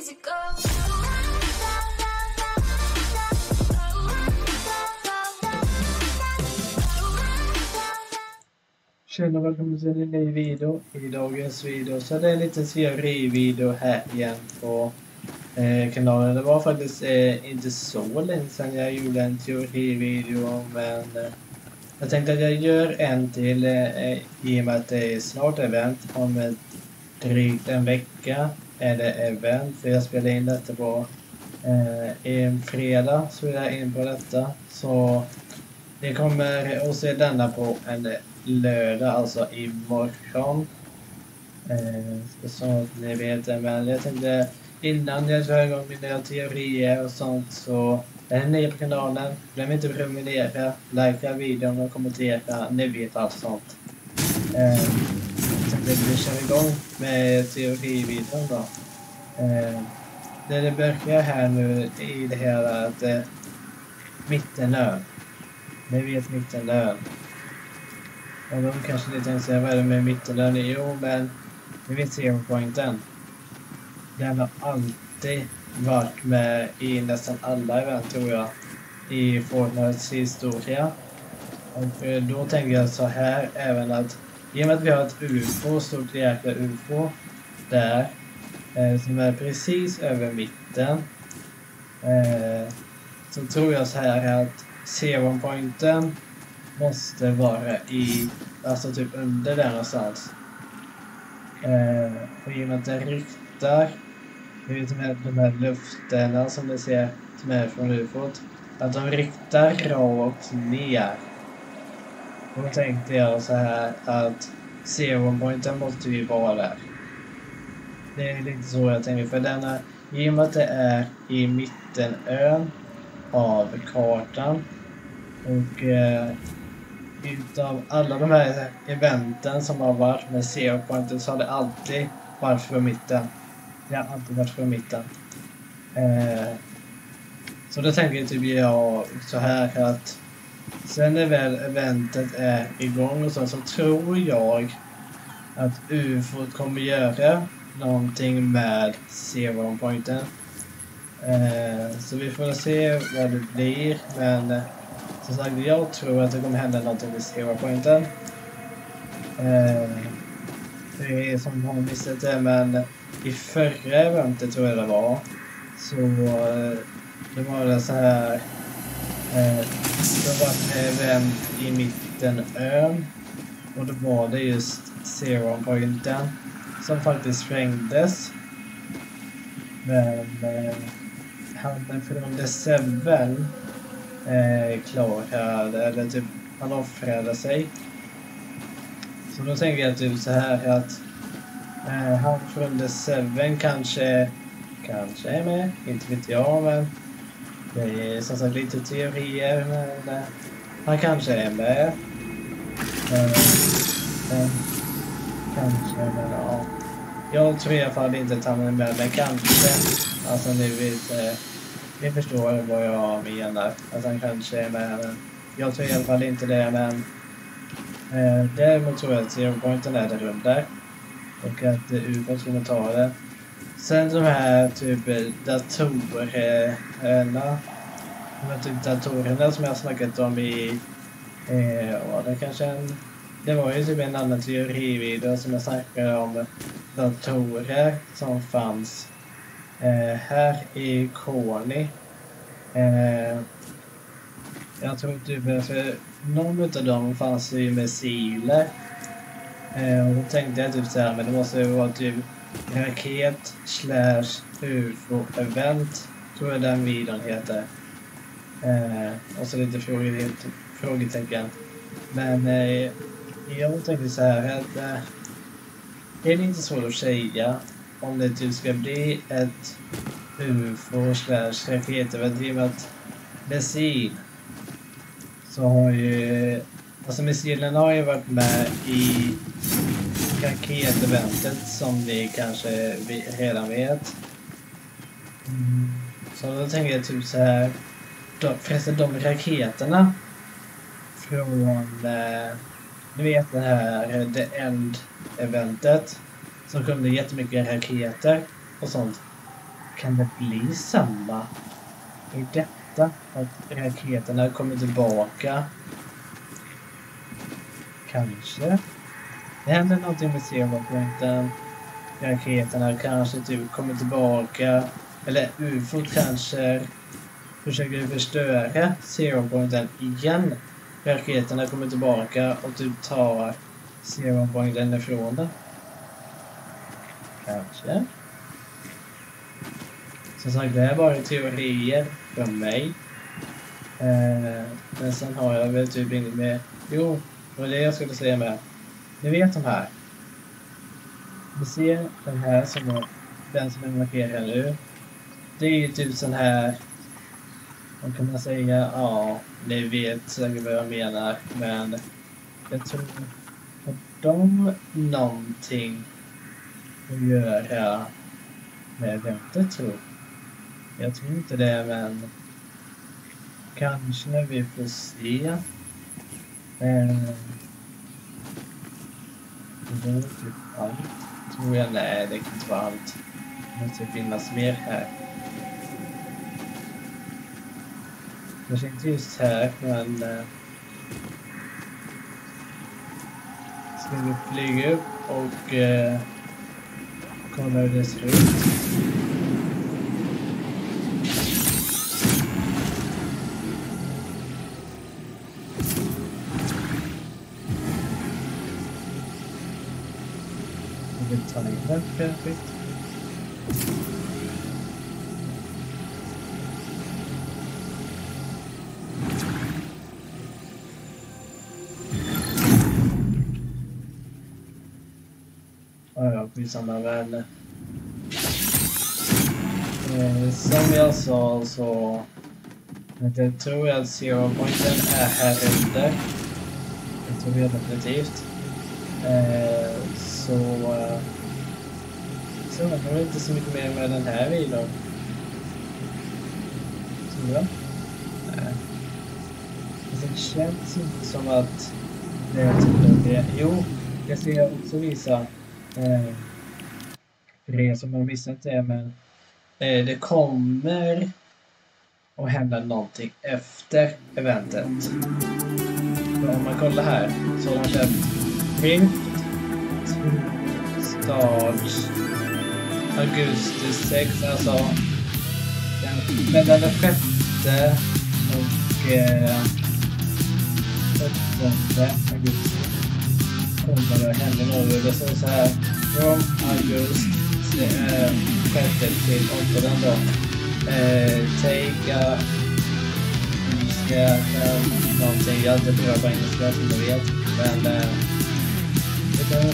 easy go. Tjena och välkommen till en ny video. I dagens video så är det en liten video här igen på eh, kanalen. Det var faktiskt eh, inte så länge sedan jag gjorde en teorivideo men eh, jag tänkte att jag gör en till eh, i och med att det är snart event. Om ett, drygt en vecka är det event. För jag spelar in detta på eh, en fredag så är jag in på detta. Så ni kommer att se denna på en lördag, alltså imorgon. Eh, så att ni vet det. Men jag tänkte innan jag kör igång mina teorier och sånt så är ni nya på kanalen. Glöm inte att prenumerera, likea videon och kommentera. Ni vet allt sånt. Eh, vi kör igång med teorivideon då. Eh, det det börjar här nu i det här att eh, mittenlön. Ni vet mittenlön. Och de kanske ni ens säger vad är det med mittenlön? Jo, men ni vet zeropointen. Den har alltid varit med i nästan alla event tror jag. I Fortnites historia. Och eh, då tänker jag så här även att i och med att vi har ett UFO, stort jäkla UFO där. Eh, som är precis över mitten. Eh, så tror jag så här att zeropointen måste vara i, alltså typ under där någonstans. Eh, och i och med att den ryktar, du vet med de här lufterna som ni ser som är från ufot, att de riktar rakt ner. Och då tänkte jag så här att zero-pointen måste ju vara där. Det är lite så jag tänker, för denna, i och med att det är i mittenön av kartan och eh, utav alla de här eventen som har varit med zero-pointen så har det alltid varit från mitten. Det har alltid varit från mitten. Eh, så då tänker typ jag så här att sen när väl eventet är igång och så, så tror jag att UFO kommer göra någonting med Zeropointen. Eh, så vi får se vad det blir men eh, som sagt, jag tror att det kommer hända någonting med zeropointen. Eh, det är som har missat det, men i förra eventet tror jag det var, så eh, det var det så här, eh, det var ett event i mitten ön och då var det just Zero Pointen som faktiskt sprängdes. Men eh, han förlorade sig Seven eh, klarade, eller typ han offrade sig. Så då tänker jag typ så här att eh, han från The Seven kanske, kanske är med, inte vet jag men det är som sagt lite teorier men han kanske är med. Men, men, kanske, men ja. Jag tror i alla fall inte att han är med, men kanske. Alltså ni vet eh, ni förstår vad jag menar. Att han kanske är med. Men jag tror i alla fall inte det. Men eh, däremot tror jag att zeropointen är där under. Och att eh, ubåt kommer ta det. Sen de här typ eh, datorerna. Eh, men typ datorerna som jag snackat om i... Eh, ja, det kanske en... Det var ju typ en annan teorivideo som jag snackade om datorer som fanns Eh, här i Koni. Eh, jag tror typ, för eh, någon av dem fanns ju missiler. Eh, och då tänkte jag typ så här, men det måste ju vara typ raket slash ufo-event. Tror jag den videon heter. Eh, och så lite frågetecken. Men eh, jag tänkte så här att eh, det är inte svårt att säga om det typ ska bli ett UFO slash raketevent i och med att bensin... så har ju alltså missilerna har ju varit med i raketeventet som ni kanske redan vet. Mm. Så då tänker jag typ så här. Förresten de raketerna från, eh, ni vet det här eh, The End eventet som kunde jättemycket raketer och sånt. Kan det bli samma i detta? Att raketerna kommer tillbaka? Kanske. Det händer någonting med Zero Pointen. Raketerna kanske typ kommer tillbaka. Eller ufot kanske försöker förstöra Zero Pointen igen. Raketerna kommer tillbaka och typ tar Zero Pointen ifrån den. Kanske. Som sagt, det är bara teorier från mig. Eh, men sen har jag väl typ inget mer. Jo, det var det jag skulle säga med. Ni vet de här. Ni ser den här som är, den som är markerad nu. Det är ju typ sån här, vad kan man säga, ja, ni vet säkert vad jag menar, men jag tror, har de någonting att göra med väntet tror? Jag tror inte det, men kanske när vi får se. Eh, det typ allt. Tror jag. Nej, det kan inte vara allt. Det måste finnas mer här. Kanske inte just här, men... Eh, ska vi flyga upp och eh, kolla hur det ser ut. Timer kanske. Ja, ja, skitsamma men... Eh, som jag sa så... Jag tror att zero pointen är här ute. Det tror jag definitivt. Eh, så... Eh, så det var inte så mycket mer med den här videon. Tror jag. Nej. Det känns inte som att det är typ det. Jo, jag ska också visa. Eh, för er som har missat det, men eh, det kommer att hända någonting efter eventet. Om man kollar här så har de Rift, Start augusti 6, alltså den, mellan den sjätte och eh, 17 augusti kommer det hända något. Det står så här från augusti eh, sjätte till den då. Eh, take a ska eh, någonting. Jag har inte prövat på engelska som du vet. Men eh, det kommer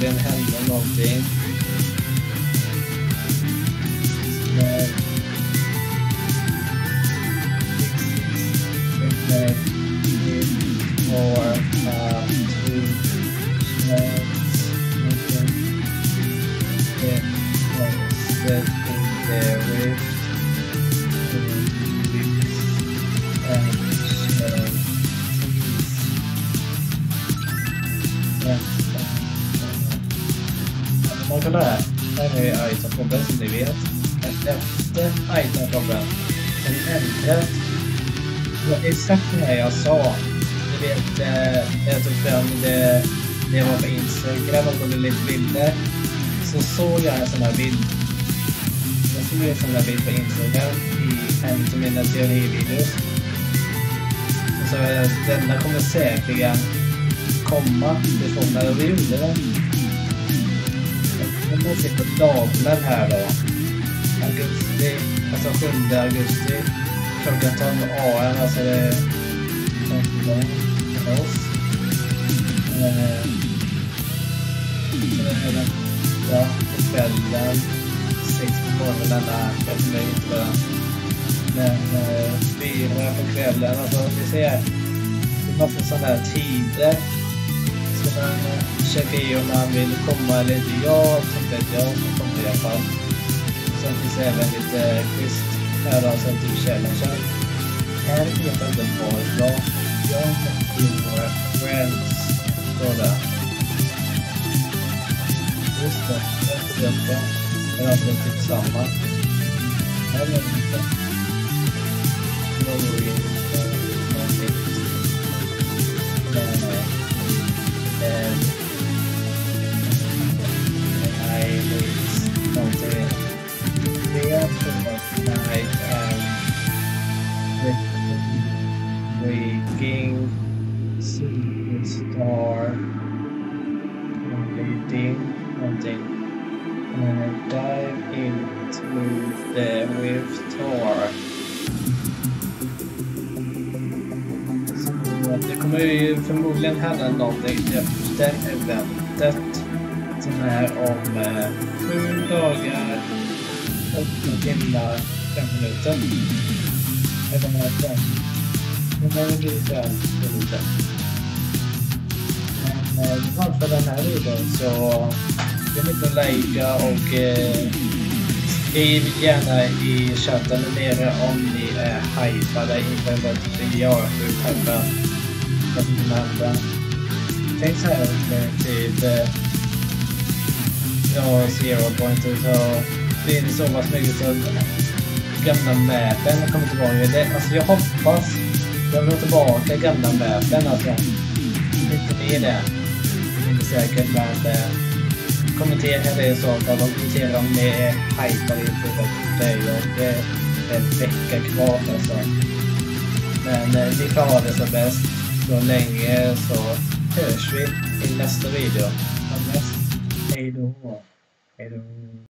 been having one of game. Or uh, på bäst ni vet. efter itemshoppen. Den äldre. Det var exakt det här jag sa. Du vet, eh, jag tog fram det när jag var på Instagram och kollade lite bilder. Så såg jag en sån här bild. Jag såg en sån här bild på Instagram i en av mina teorivideos. Och så denna kommer säkerligen komma ifrån när vi gjorde den om kommer se på datumen här då augusti, alltså 7 augusti klockan 12 AM, alltså det är långt för oss. Eh, så det är ja, på kvällen, sex på morgonen, nej, kanske inte bara. Men eh, fyra på kvällen, alltså vi ser, det är massa sådana här tider. Sen man eh, checka i om man vill komma eller inte. Jag tänkte att jag kommer i alla fall. Sen finns det även lite quiz här då, sen typ challengen. Här vet jag inte vad jag Young your friends står det. Just det, jag vet det. Det är alltså typ samma. Eller inte. Någonting. Någonting. Eh, eh, Nej, det någonting. Det egentligen hända någonting efter eventet som är om eh, sju dagar, åtta timmar, fem minuter. Eller vad är det? Men det blir fem minuter. Men eh, det för den här videon så glöm inte att likea och eh, skriv gärna i chatten nere om ni är hypade inför vad jag är sjukt hypad. Vad som kommer hända. Tänk så här med typ, eh, typ ja, Zero Pointer så blir det så pass mycket så gamla mappen kommer tillbaka. Det, alltså jag hoppas de får tillbaka gamla mappen alltså. Lite mer det. Inte säkert men eh, kommentera det i typ så fall och eh, kommentera om ni är hypade inför det och det är en vecka kvar alltså. Men eh, vi får ha det som bäst. Så länge så hörs vi i nästa video. Hej då. Hej då.